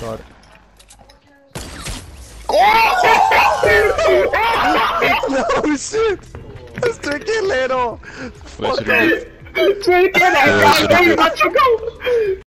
god. no shit! Let's Voy a hacer un- Sí, drink it.